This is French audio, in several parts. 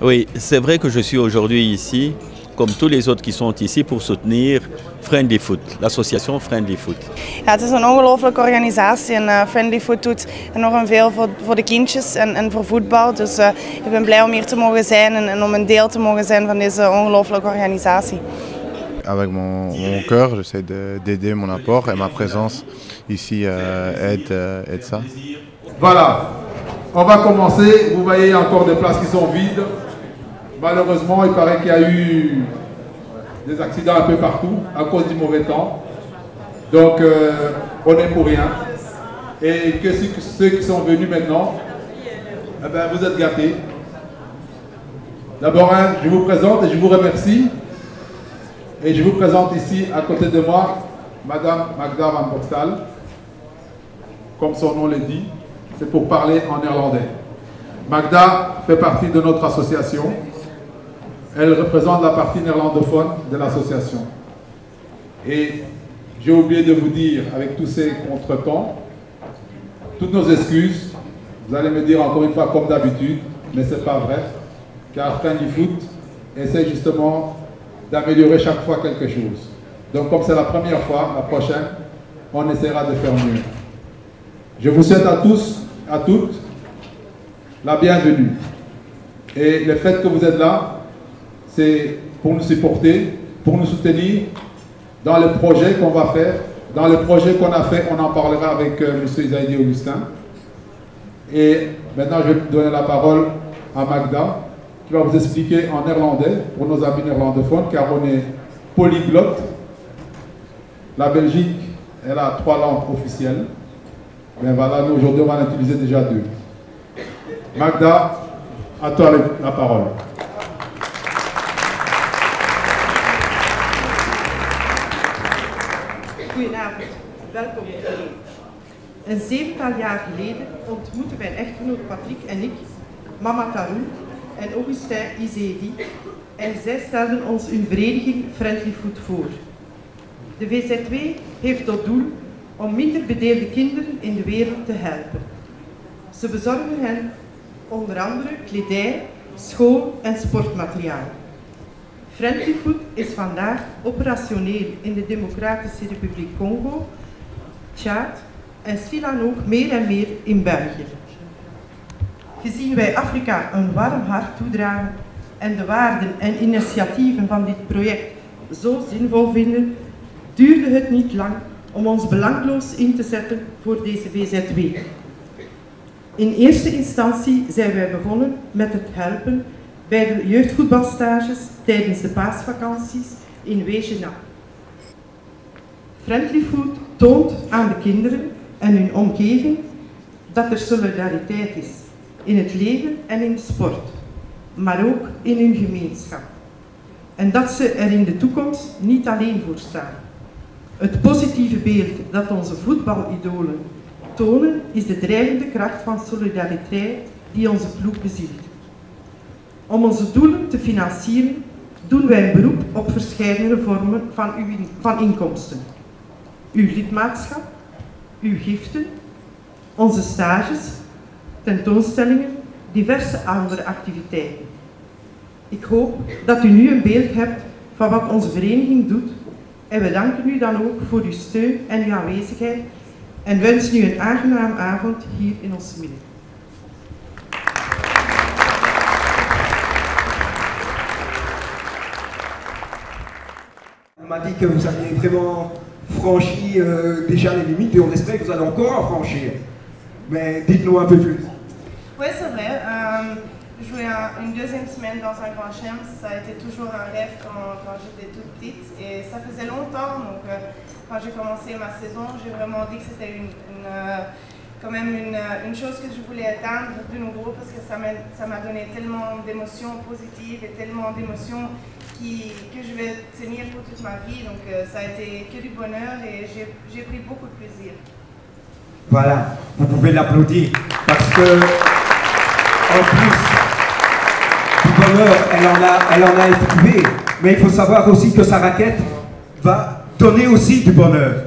Oui, c'est vrai que je suis aujourd'hui ici, comme tous les autres qui sont ici, pour soutenir Friendly Foot, l'association Friendly Foot. Ja, het is een ongelooflijke organisatie en uh, Friendly Foot doet enorm veel voor, voor de kindjes en, en voor voetbal. Dus uh, ik ben blij om hier te mogen zijn en, en om een deel te mogen zijn van deze ongelooflijke organisatie. Avec mon, mon cœur, j'essaie d'aider mon apport et ma présence ici euh, aide, euh, aide ça. Voilà, on va commencer. Vous voyez encore des places qui sont vides. Malheureusement, il paraît qu'il y a eu des accidents un peu partout à cause du mauvais temps. Donc, euh, on est pour rien. Et que ceux qui sont venus maintenant, eh ben, vous êtes gâtés. D'abord, hein, je vous présente et je vous remercie. Et je vous présente ici, à côté de moi, Madame Magda van Boxtal. Comme son nom le dit, c'est pour parler en néerlandais. Magda fait partie de notre association. Elle représente la partie néerlandophone de l'association. Et j'ai oublié de vous dire, avec tous ces contretemps, toutes nos excuses. Vous allez me dire encore une fois comme d'habitude, mais ce n'est pas vrai, car Friendly Foot essaie justement d'améliorer chaque fois quelque chose. Donc comme c'est la première fois, la prochaine, on essaiera de faire mieux. Je vous souhaite à tous, à toutes, la bienvenue. Et le fait que vous êtes là, c'est pour nous supporter, pour nous soutenir dans le projet qu'on va faire. Dans le projet qu'on a fait, on en parlera avec euh, M. Isaïdi Augustin. Et maintenant, je vais donner la parole à Magda, qui va vous expliquer en néerlandais, pour nos amis néerlandophones, car on est polyglotte. La Belgique, elle a trois langues officielles. Mais voilà, nous aujourd'hui, on va en utiliser déjà deux. Magda, à toi la parole. Goedenavond, welkom iedereen. Een zevental jaar geleden ontmoetten mijn echtgenoot Patrick en ik mama Tarou en Augustin Izedi en zij stelden ons hun vereniging Friendly Food voor. De VZW heeft tot doel om minder bedeelde kinderen in de wereld te helpen. Ze bezorgen hen onder andere kledij, school- en sportmateriaal. Friendly Food is vandaag operationeel in de Democratische Republiek Congo, Tjaad en stilaan ook meer en meer in België. Gezien wij Afrika een warm hart toedragen en de waarden en initiatieven van dit project zo zinvol vinden, duurde het niet lang om ons belangloos in te zetten voor deze VZW. In eerste instantie zijn wij begonnen met het helpen bij de jeugdvoetbalstages tijdens de paasvakanties in Wegenap. Friendly Food toont aan de kinderen en hun omgeving dat er solidariteit is in het leven en in sport, maar ook in hun gemeenschap. En dat ze er in de toekomst niet alleen voor staan. Het positieve beeld dat onze voetbalidolen tonen is de drijvende kracht van solidariteit die onze ploeg bezielt. Om onze doelen te financieren doen wij een beroep op verschillende vormen van, van inkomsten. Uw lidmaatschap, uw giften, onze stages, tentoonstellingen, diverse andere activiteiten. Ik hoop dat u nu een beeld hebt van wat onze vereniging doet en we danken u dan ook voor uw steun en uw aanwezigheid en wensen u een aangenaam avond hier in ons midden. M'a dit que vous aviez vraiment franchi euh, déjà les limites et on espère que vous allez encore en franchir. Mais dites-nous un peu plus. Oui, c'est vrai. Euh, jouer un- une deuxième semaine dans un grand chelem, ça a été toujours un rêve quand, j'étais toute petite. Et ça faisait longtemps. Donc, euh, quand j'ai commencé ma saison, j'ai vraiment dit que c'était quand même une, chose que je voulais atteindre de nouveau parce que ça m'a donné tellement d'émotions positives et tellement d'émotions que je vais tenir pour toute ma vie. Donc, euh, ça a été que du bonheur et j'ai j'ai pris beaucoup de plaisir. Voilà, vous pouvez l'applaudir parce que, en plus du bonheur, elle en a, elle en a éprouvé. Mais il faut savoir aussi que sa raquette va donner aussi du bonheur.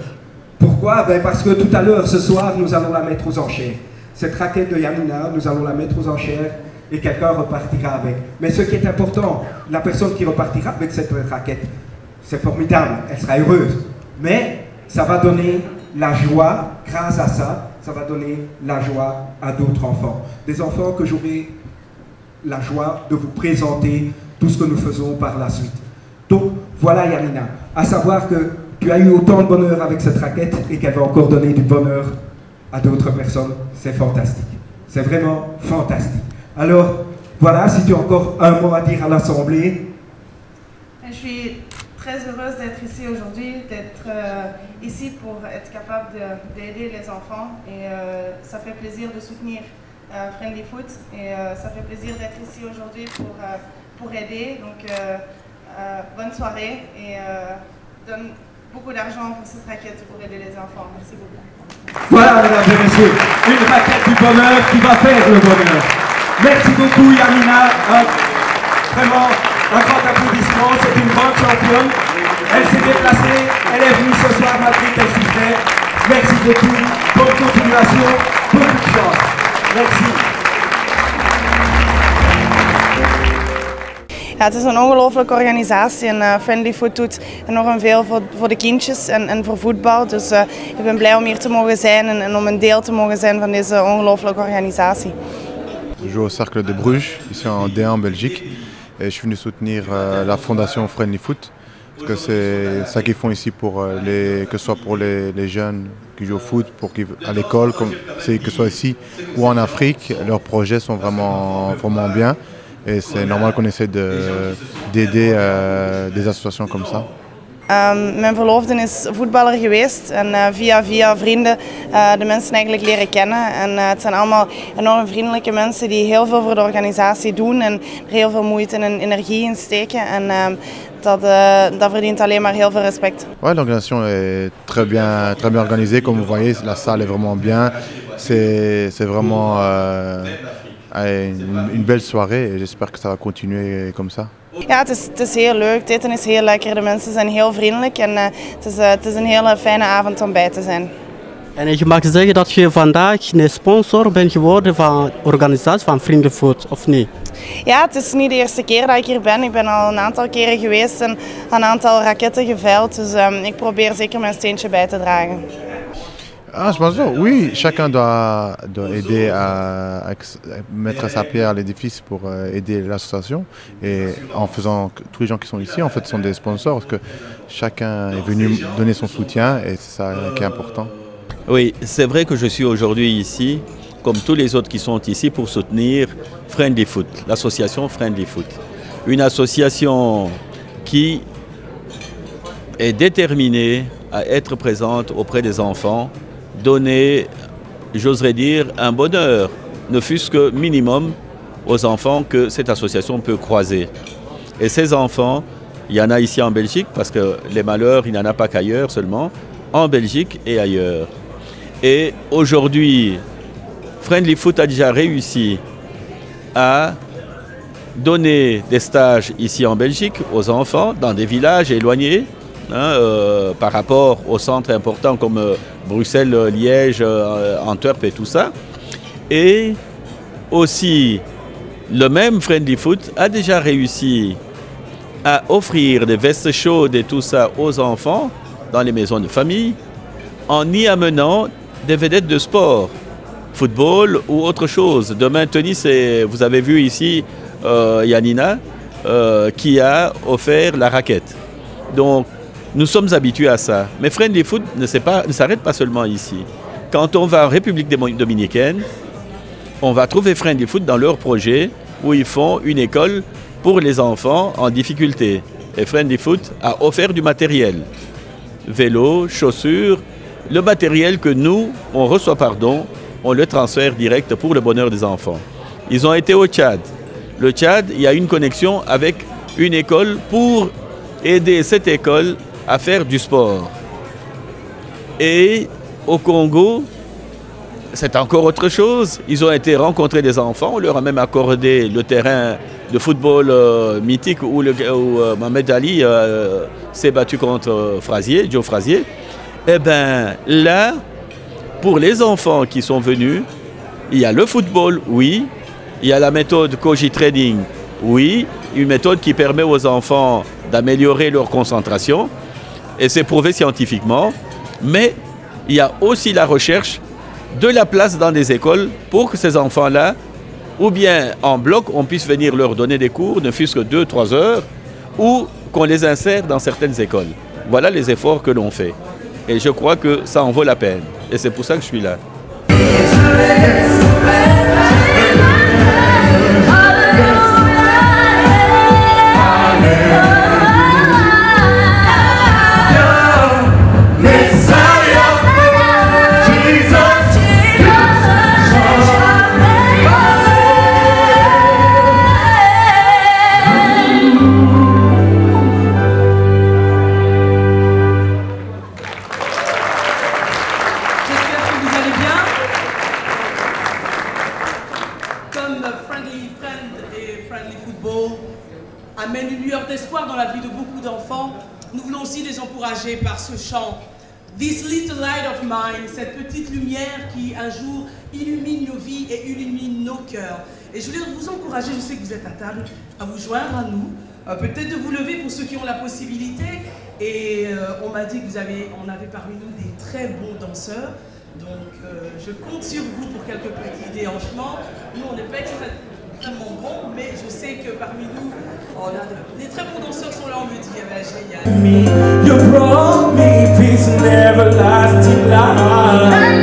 Pourquoi? Ben Parce que tout à l'heure, ce soir, nous allons la mettre aux enchères. Cette raquette de Yamina, nous allons la mettre aux enchères et quelqu'un repartira avec. Mais ce qui est important, la personne qui repartira avec cette raquette, c'est formidable, elle sera heureuse. Mais ça va donner la joie, grâce à ça, ça va donner la joie à d'autres enfants. Des enfants que j'aurai la joie de vous présenter tout ce que nous faisons par la suite. Donc voilà Yanina, à savoir que tu as eu autant de bonheur avec cette raquette et qu'elle va encore donner du bonheur à d'autres personnes. C'est fantastique. C'est vraiment fantastique. Alors voilà, si tu as encore un mot à dire à l'Assemblée. Je suis très heureuse d'être ici aujourd'hui, d'être euh, ici pour être capable d'aider les enfants et euh, ça fait plaisir de soutenir euh, Friendly Foot et ça fait plaisir d'être ici aujourd'hui pour, pour aider. Donc bonne soirée et donne beaucoup d'argent pour cette raquette pour aider les enfants. Merci beaucoup. Voilà, mesdames et messieurs, une raquette du bonheur qui va faire le bonheur. Merci beaucoup, Yamina. vraiment, un grand applaudissement, c'est une grande championne. Elle s'est déplacée, elle est venue ce soir malgré qu'elle souffrait. Merci beaucoup, bonne continuation, beaucoup de chance. Merci. Ja, het is een ongelooflijke organisatie en uh, Friendly Food doet enorm veel voor, voor de kindjes en, en voor voetbal. Dus uh, ik ben blij om hier te mogen zijn en, en om een deel te mogen zijn van deze ongelooflijke organisatie. Je joue au Cercle de Bruges, ici en D1 en Belgique. Et je suis venu soutenir euh, la fondation Friendly Foot. Parce que c'est ça qu'ils font ici, pour euh, les, que ce soit pour les, les jeunes qui jouent au foot, pour à l'école, que ce soit ici ou en Afrique, leurs projets sont vraiment, vraiment bien. Et c'est normal qu'on essaie d'aider euh, des associations comme ça. Um, mijn verloofde is voetballer geweest en uh, via via vrienden uh, de mensen eigenlijk leren kennen. En uh, het zijn allemaal enorm vriendelijke mensen die heel veel voor de organisatie doen en er heel veel moeite en energie in steken. En ehm, dat, dat verdient alleen maar heel veel respect. Ouais, l'organisation est très bien, très bien organisée. Comme vous voyez, la salle est vraiment bien. C'est vraiment une, une belle soirée et j'espère que ça va continuer comme ça. Ja, het is, het is heel leuk. Het eten is heel lekker. De mensen zijn heel vriendelijk en uh, het, is, uh, het is een hele fijne avond om bij te zijn. En je mag zeggen dat je vandaag een sponsor bent geworden van de organisatie van Vriendenfood, of niet? Ja, het is niet de eerste keer dat ik hier ben. Ik ben al een aantal keren geweest en een aantal raketten geveild. Dus um, ik probeer zeker mijn steentje bij te dragen. Ah, je pense oui, chacun doit, aider à, à, mettre sa pierre à l'édifice pour euh, aider l'association. Et en faisant tous les gens qui sont ici, en fait, sont des sponsors parce que chacun est venu donner son soutien et c'est ça qui est important. Oui, c'est vrai que je suis aujourd'hui ici, comme tous les autres qui sont ici, pour soutenir Friendly Foot, l'association Friendly Foot. Une association qui est déterminée à être présente auprès des enfants donner, j'oserais dire, un bonheur, ne fût-ce que minimum, aux enfants que cette association peut croiser. Et ces enfants, il y en a ici en Belgique, parce que les malheurs, il n'y en a pas qu'ailleurs seulement, en Belgique et ailleurs. Et aujourd'hui, Friendly Foot a déjà réussi à donner des stages ici en Belgique aux enfants dans des villages éloignés hein, euh, par rapport aux centres importants comme euh, Bruxelles, Liège, euh, Antwerp et tout ça. Et aussi, le même Friendly Foot a déjà réussi à offrir des vestes chaudes et tout ça aux enfants dans les maisons de famille en y amenant des vedettes de sport, football ou autre chose. Demain, tennis, vous avez vu ici Yanina qui a offert la raquette. Donc, nous sommes habitués à ça. Mais Friendly Foot ne s'arrête pas, seulement ici. Quand on va en République dominicaine, on va trouver Friendly Foot dans leur projet où ils font une école pour les enfants en difficulté. Et Friendly Foot a offert du matériel. Vélo, chaussures, le matériel que nous, on reçoit pardon, on le transfère direct pour le bonheur des enfants. Ils ont été au Tchad. Le Tchad, il y a une connexion avec une école pour aider cette école à faire du sport. Et au Congo, c'est encore autre chose. Ils ont été rencontrer des enfants, on leur a même accordé le terrain de football euh, mythique où, le, où euh, Mohamed Ali euh, s'est battu contre Frasier, Joe Frasier. Et eh bien là, pour les enfants qui sont venus, il y a le football, oui, Il y a la méthode Koji Trading, oui, une méthode qui permet aux enfants d'améliorer leur concentration, et c'est prouvé scientifiquement, mais il y a aussi la recherche de la place dans des écoles pour que ces enfants-là, ou bien en bloc, on puisse venir leur donner des cours, ne fût-ce que 2-3 heures, ou qu'on les insère dans certaines écoles. Voilà les efforts que l'on fait. Et je crois que ça en vaut la peine. Et c'est pour ça que je suis là. Comme Friendly Friend et Friendly Football amènent une lueur d'espoir dans la vie de beaucoup d'enfants, nous voulons aussi les encourager par ce chant. This little light of mine, cette petite lumière qui un jour illumine nos vies et illumine nos cœurs. Et je voulais vous encourager, je sais que vous êtes à table, à vous joindre à nous, euh, peut-être de vous lever pour ceux qui ont la possibilité. Et euh, on m'a dit que vous avez, on avait parmi nous des très bons danseurs. Donc euh, je compte sur vous pour quelques petits déhanchements. Nous, on n'est pas extrêmement bons, mais je sais que parmi nous, on a de- des très bons danseurs sont là, on me dit, eh ben, génial. me. You brought me peace and everlasting life.